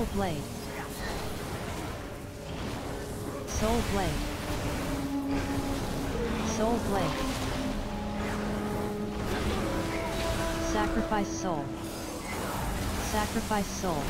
Soul Blade. Soul Blade. Soul Blade. Sacrifice soul. Sacrifice soul.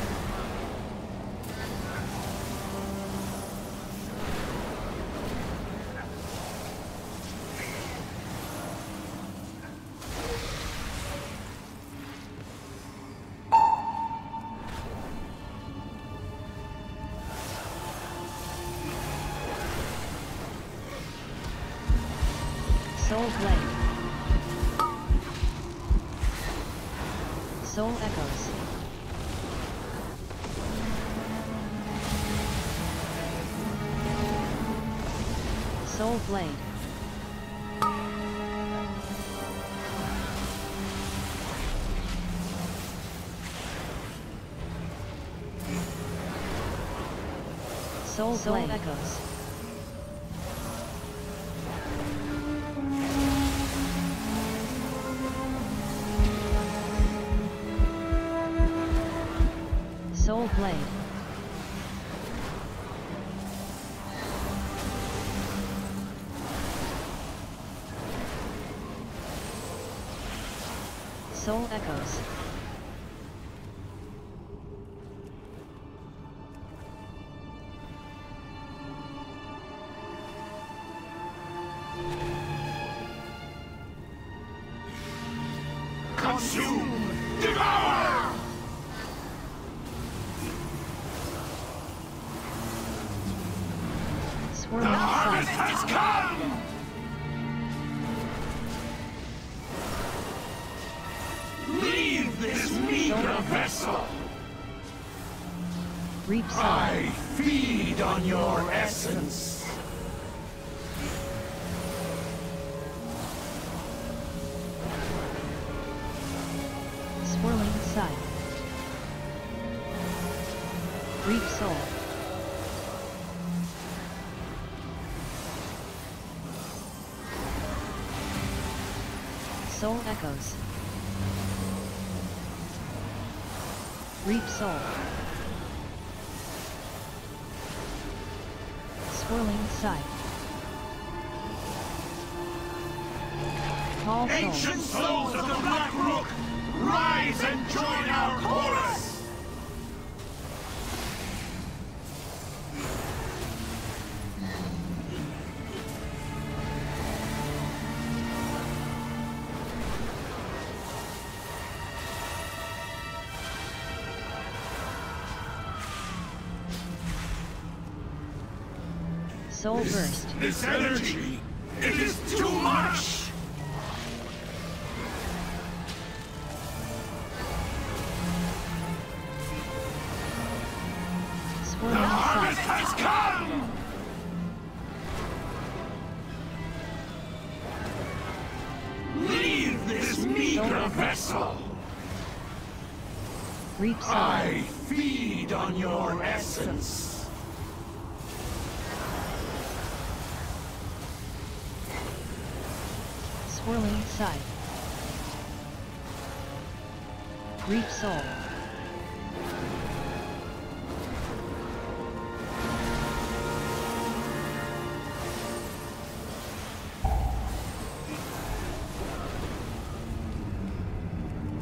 Soul Blade. Soul Echoes. Soul Blade. Soul, Soul Blade. Echoes. Blade. Soul Echoes. I feed on your essence! Swirling Scythe. Reap Soul. Soul Echoes. Reap Soul. Swirling. Call Soul. Ancient souls of the Black Rook, rise and join our chorus! Soul Burst. This energy, it is too much! Swirling Scythe. Reap Soul.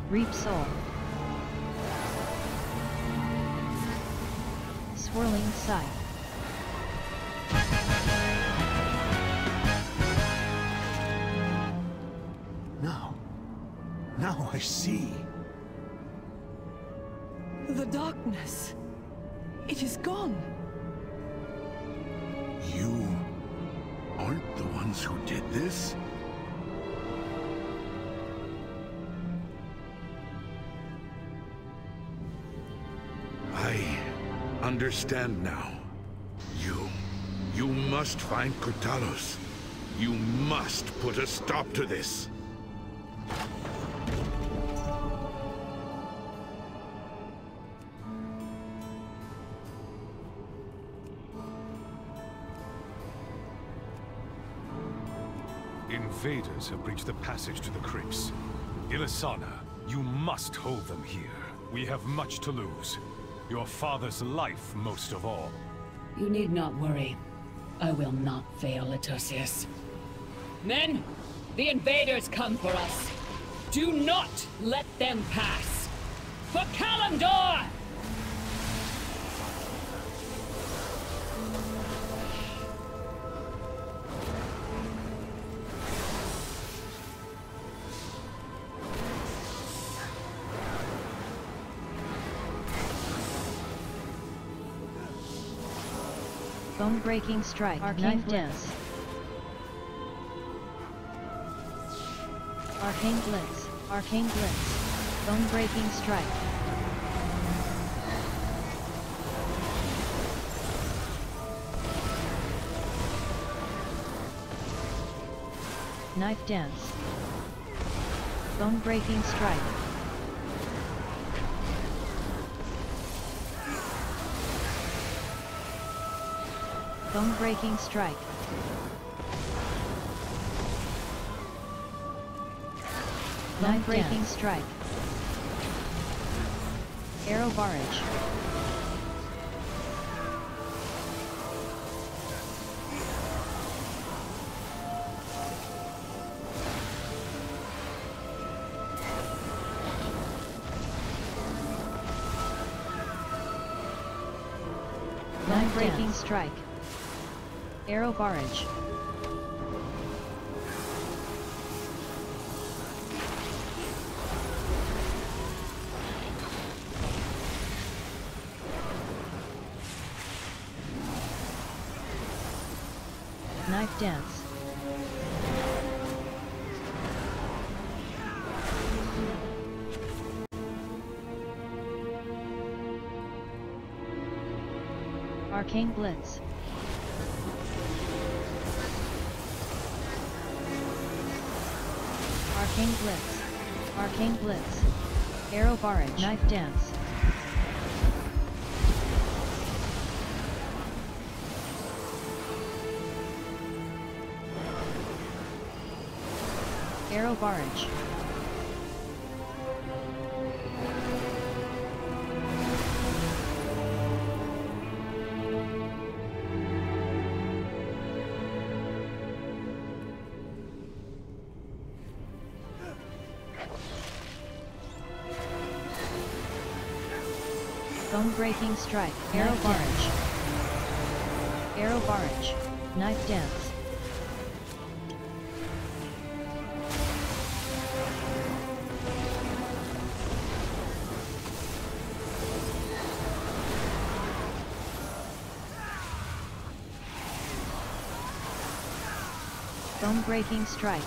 Reap Soul. Swirling Scythe. Ones who did this? I understand now. You... you must find Kur'talos. You must put a stop to this. Have breached the passage to the crypts. Illysanna, you must hold them here. We have much to lose. Your father's life most of all. You need not worry. I will not fail, Etosius. Men, the invaders come for us. Do not let them pass. For Kalimdor! Bone breaking strike. Arcane Blitz. Arcane Blitz. Arcane Blitz. Bone breaking strike. Knife Dance. Bone breaking strike. Bone breaking strike. Bone breaking strike. Arrow barrage. Bone breaking strike. Arrow barrage. Knife dance. Arcane Blitz. Arcane Blitz. Arcane Blitz. Arrow Barrage. Knife Dance. Arrow Barrage. Bone breaking strike. Arrow barrage. Arrow barrage. Knife dance. Bone breaking strike.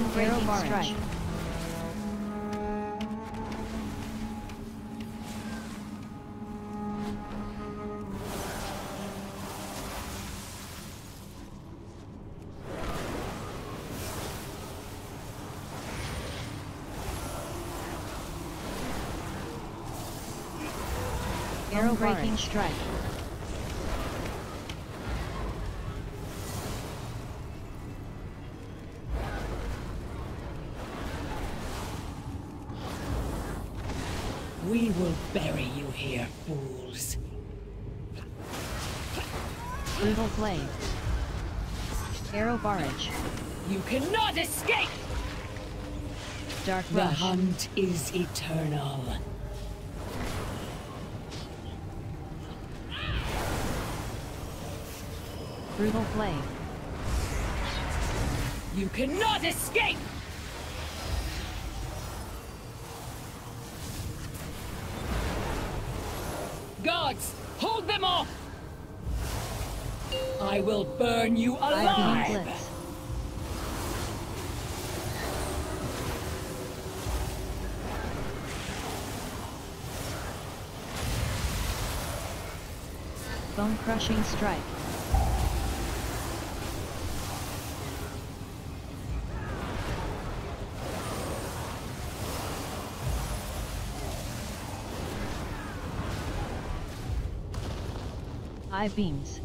Bone breaking strike. Arrow breaking strike. Brutal blade. Arrow barrage. You cannot escape! Dark The rush. hunt is eternal. Brutal blade. You cannot escape! I will burn you alive! Bone crushing strike. Eye beams.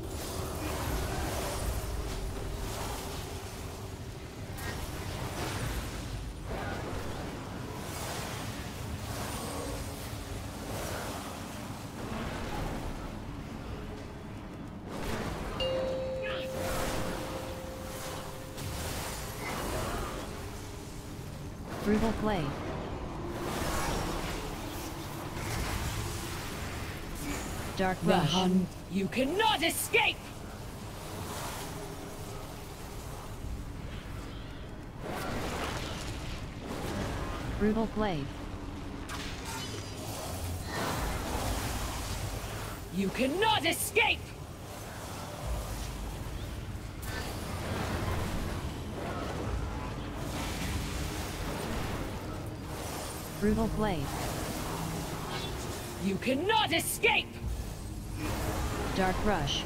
Dark The rush. Hun, you cannot escape! Brutal blade. You cannot escape! Brutal blade. You cannot escape! Dark rush.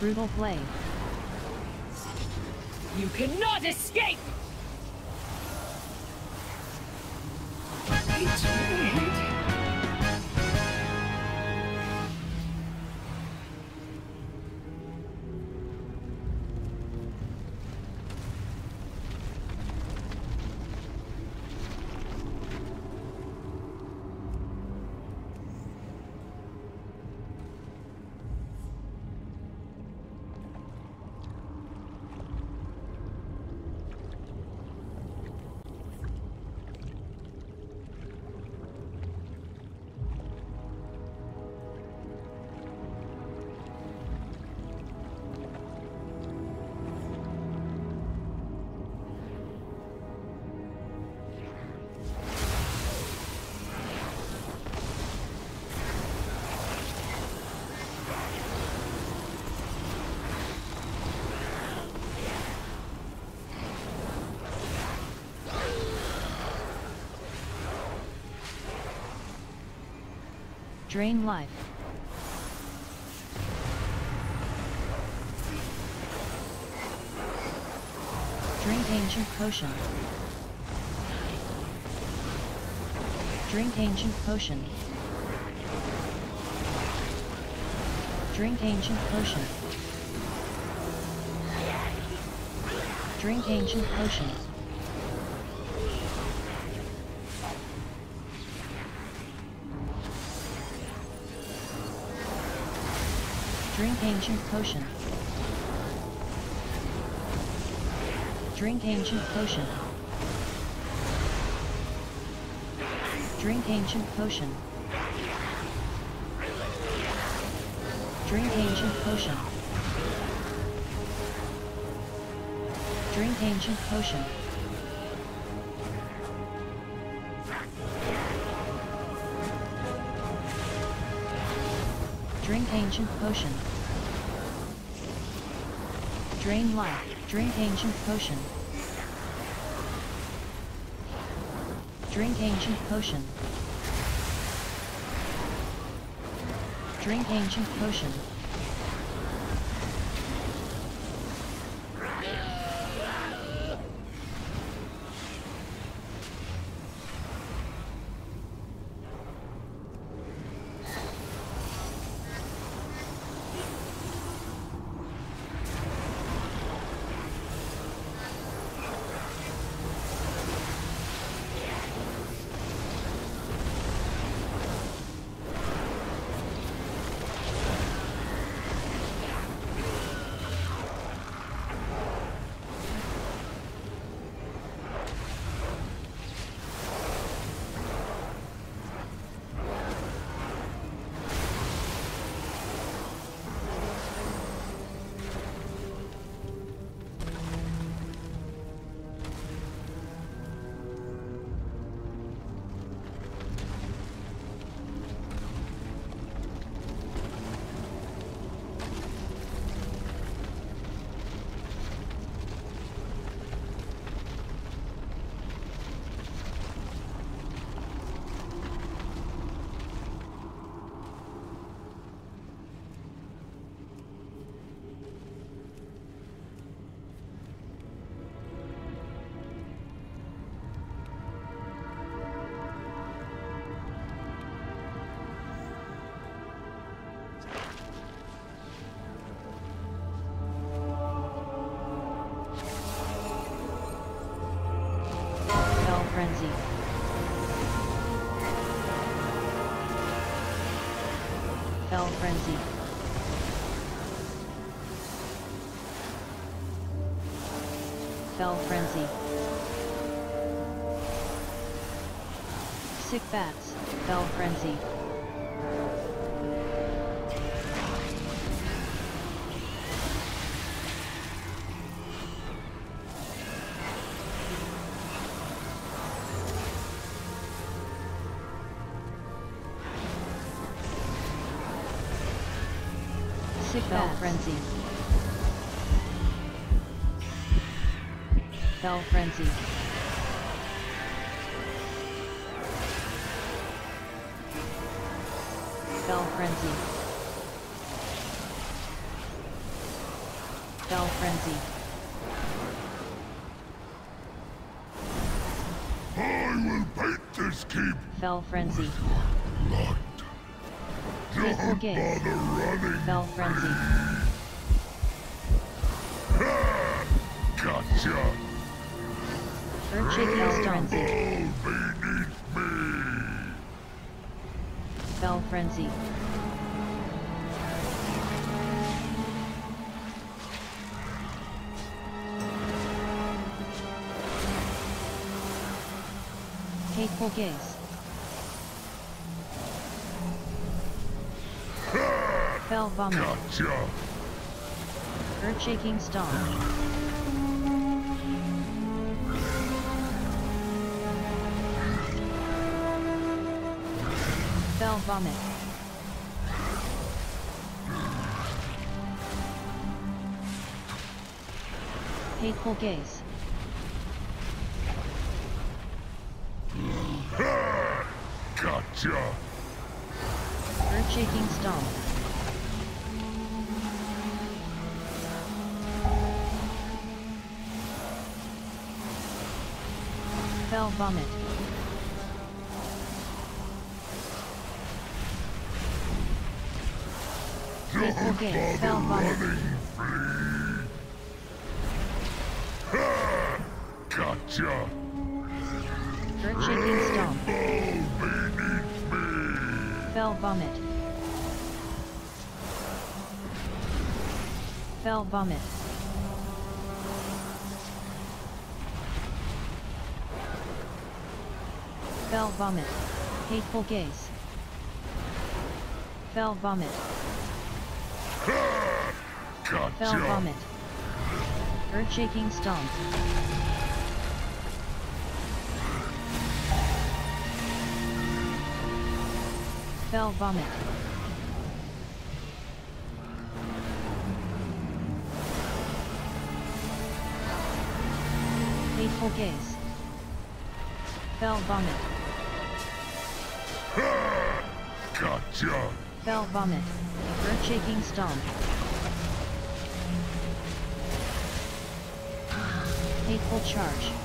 Brutal blade. You cannot escape! Drain life. Drink ancient potion. Drink ancient potion. Drink ancient potion. Drink ancient potion. Drink ancient potion. Drink ancient potion. Drink ancient potion. Drink ancient potion. Drink ancient potion. Drink ancient potion. Drain life. Drink ancient potion. Drink ancient potion. Drink ancient potion. Frenzy. Fel Frenzy. Sic Bats, Fel Frenzy. Fel Frenzy. Fel Frenzy. Fel Frenzy. I will paint this keep Fel Frenzy. blood. Don't bother running. Fel Frenzy. Gotcha. Earth-shaking Frenzy. All beneath me. Fel Frenzy. Hateful Gaze. Fel Vomit. Gotcha. Earth-shaking Stomp. Vomit. Hateful Gaze. Gotcha. Earth-shaking Stomp. Fel Vomit. Hateful Don't Gaze. bother Fell. Ha! Gotcha. Stomp. All beneath me. Fel Vomit. Fel Vomit. Fel Vomit. Hateful Gaze. Fel Vomit. Fel Vomit. Earth-shaking Stomp. Fel Vomit. Hateful Gaze. Fel Vomit. Gotcha. Fel Vomit. Earth-shaking Stomp. Hateful Charge.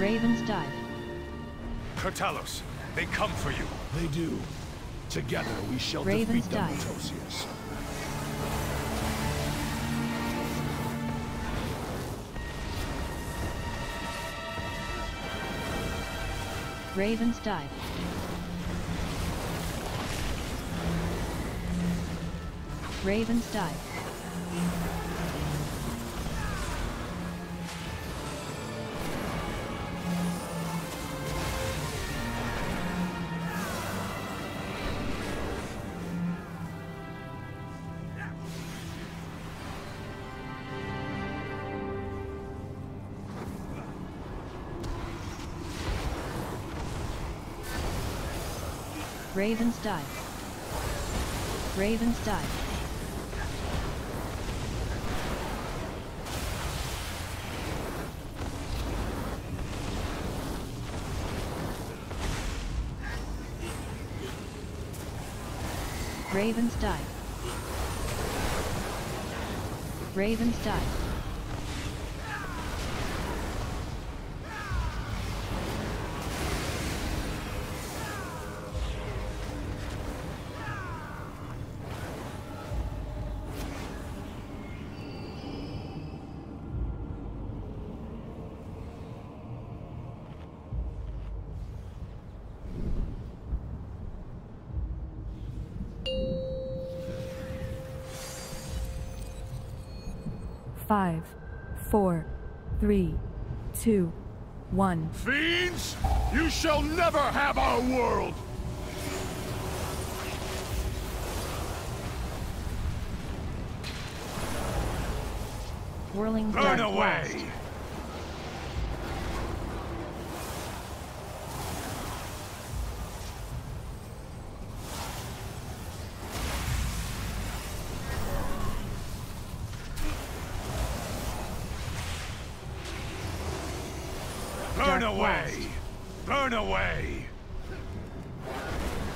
Raven's Dive. Kur'talos, they come for you. They do. Together we shall Ravens defeat them, die. Tosius. Raven's Dive. Raven's Dive. Ravens die. Ravens die. Ravens die. Ravens die. Five, four, three, two, one. Fiends! You shall never have our world! Whirling Burn away! Blast.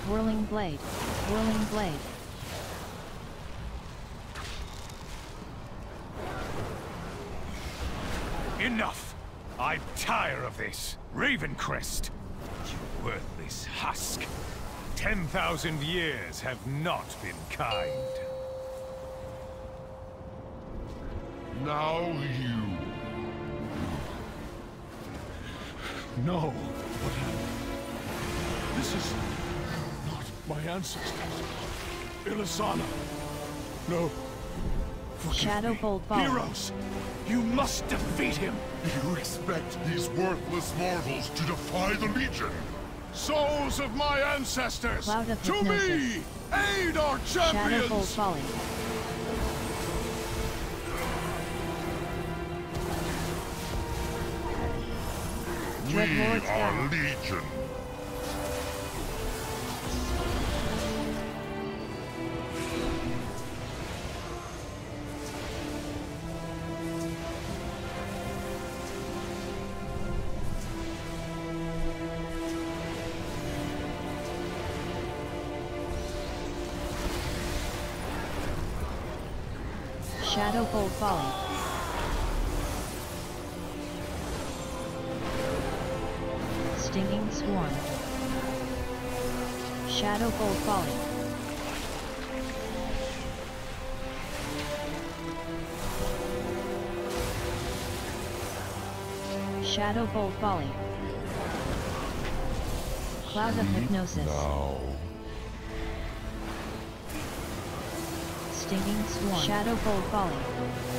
Whirling Blade. Whirling Blade. Enough! I'm tire of this. Ravencrest! You worthless husk. Ten thousand years have not been kind. Now you. No. What happened? This is not my ancestors. Illysanna. No. Forgive Shadow me. Bolt Volley. Heroes! You must defeat him! You expect these worthless mortals to defy the Legion? Souls of my ancestors! Cloud of to me! Aid our Shadow Bolt champions! Volley. We are Legion. Bolt Volley. Stinging Swarm. Shadow Bolt Volley. Shadow Bolt Volley. Cloud of Hypnosis. Now. Stinging Swarm. Shadow Bolt Volley.